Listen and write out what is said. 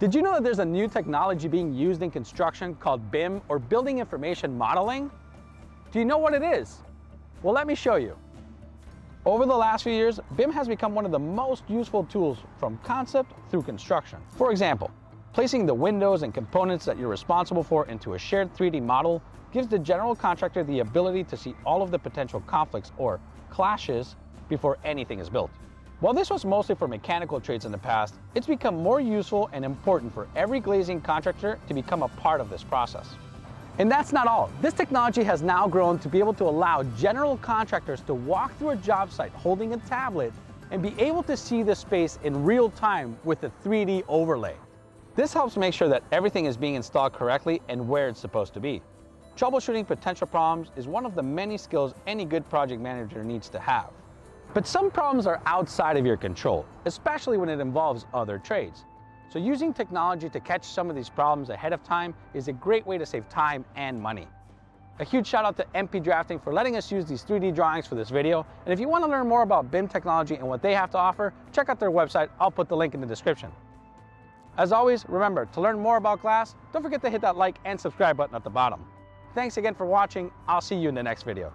Did you know that there's a new technology being used in construction called BIM or Building Information Modeling? Do you know what it is? Well, let me show you. Over the last few years, BIM has become one of the most useful tools from concept through construction. For example, placing the windows and components that you're responsible for into a shared 3D model gives the general contractor the ability to see all of the potential conflicts or clashes before anything is built. While this was mostly for mechanical trades in the past, it's become more useful and important for every glazing contractor to become a part of this process. And that's not all. This technology has now grown to be able to allow general contractors to walk through a job site holding a tablet and be able to see the space in real time with a 3D overlay. This helps make sure that everything is being installed correctly and where it's supposed to be. Troubleshooting potential problems is one of the many skills any good project manager needs to have. But some problems are outside of your control, especially when it involves other trades. So using technology to catch some of these problems ahead of time is a great way to save time and money. A huge shout out to MP Drafting for letting us use these 3D drawings for this video. And if you want to learn more about BIM technology and what they have to offer, check out their website. I'll put the link in the description. As always, remember, to learn more about glass, don't forget to hit that like and subscribe button at the bottom. Thanks again for watching. I'll see you in the next video.